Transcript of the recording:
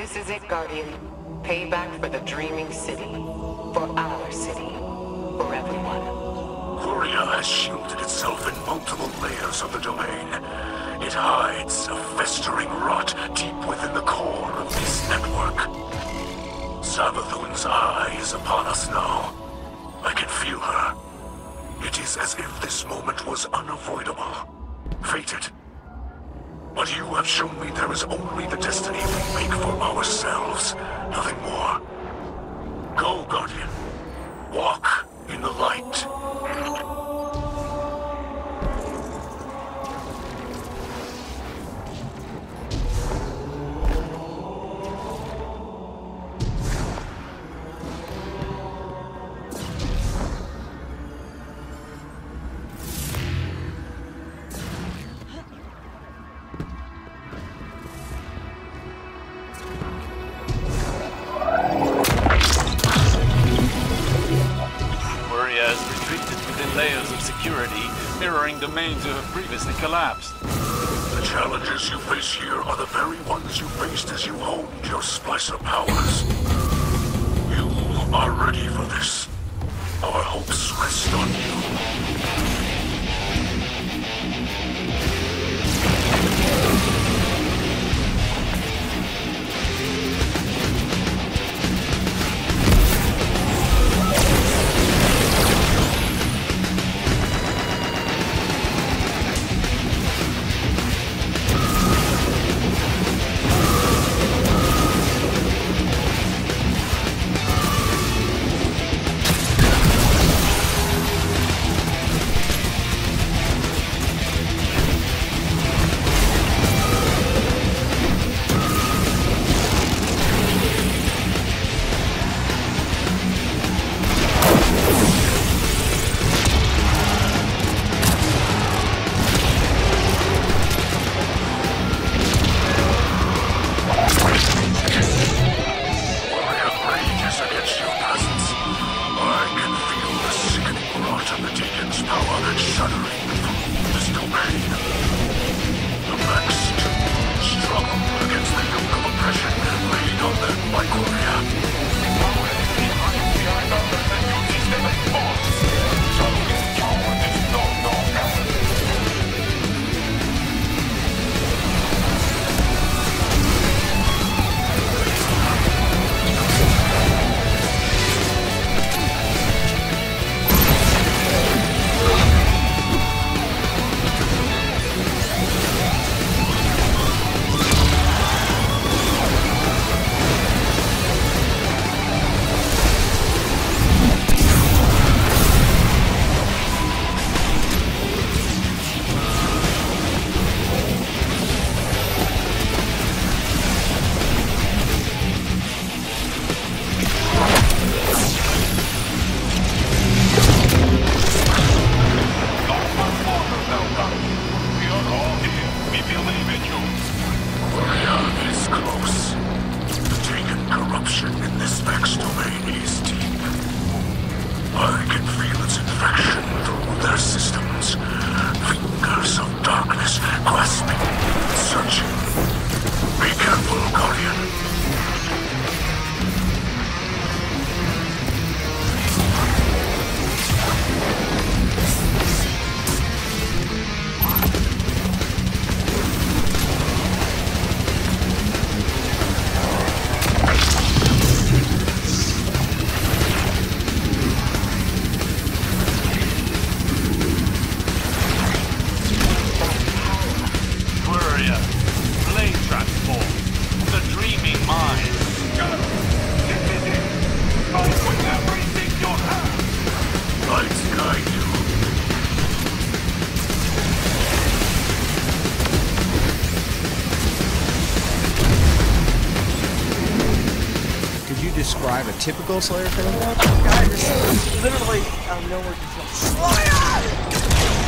This is it, Guardian. Payback for the Dreaming City. For our city. For everyone. Quria has shielded itself in multiple layers of the domain. It hides a festering rot deep within the core of this network. Savathun's eye is upon us now. I can feel her. It is as if this moment was unavoidable. Fated. But you have shown me there is only the destiny we make for ourselves, nothing more. Go, Guardian. Walk security, mirroring domains that have previously collapsed. The challenges you face here are the very ones you faced as you honed your splicer powers. You are ready for this. Our hopes rest on you. Quria is close. The taken corruption in this Vex domain is deep. I can feel its infection through their systems. Describe a typical Slayer film? Guys, literally out of nowhere just like,